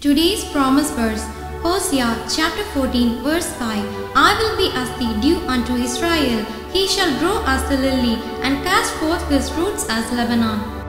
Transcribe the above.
Today's promise verse, Hosea chapter 14, verse 5 I will be as the dew unto Israel, he shall grow as the lily, and cast forth his roots as Lebanon.